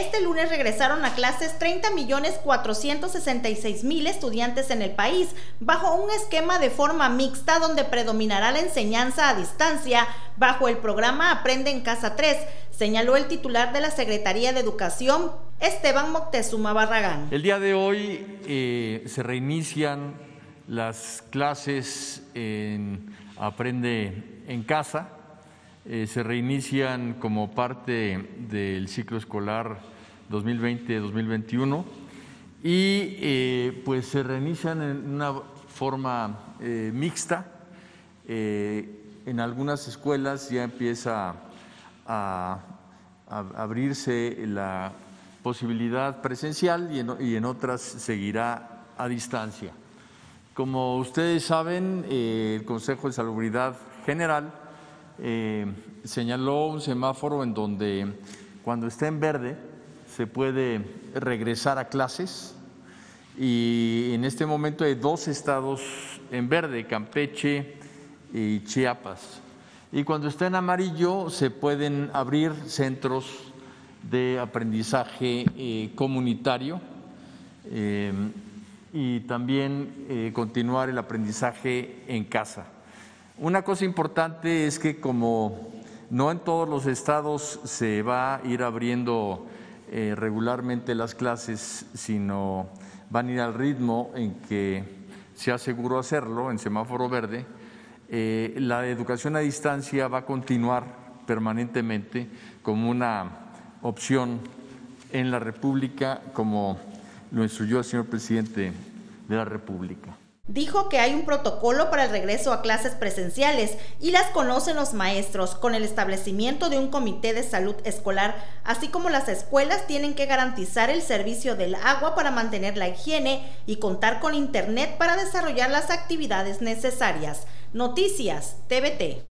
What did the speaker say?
Este lunes regresaron a clases 30.466.000 estudiantes en el país, bajo un esquema de forma mixta donde predominará la enseñanza a distancia bajo el programa Aprende en Casa 3, señaló el titular de la Secretaría de Educación, Esteban Moctezuma Barragán. El día de hoy eh, se reinician las clases en Aprende en Casa eh, se reinician como parte del ciclo escolar 2020-2021 y eh, pues se reinician en una forma eh, mixta. en algunas escuelas ya empieza a, abrirse la posibilidad presencial y en, otras seguirá a distancia. Como ustedes saben, el Consejo de Salubridad General eh, señaló un semáforo en donde cuando esté en verde se puede regresar a clases y en este momento hay dos estados en verde, Campeche y Chiapas. Y cuando está en amarillo se pueden abrir centros de aprendizaje eh, comunitario eh, y también continuar el aprendizaje en casa. Una cosa importante es que como no en todos los estados se va a ir abriendo eh, regularmente las clases, sino van a ir al ritmo en que se aseguró hacerlo en semáforo verde, eh, la educación a distancia va a continuar permanentemente como una opción en la República, como lo instruyó el señor presidente de la República. Dijo que hay un protocolo para el regreso a clases presenciales y las conocen los maestros con el establecimiento de un comité de salud escolar, así como las escuelas tienen que garantizar el servicio del agua para mantener la higiene y contar con internet para desarrollar las actividades necesarias. Noticias TVT.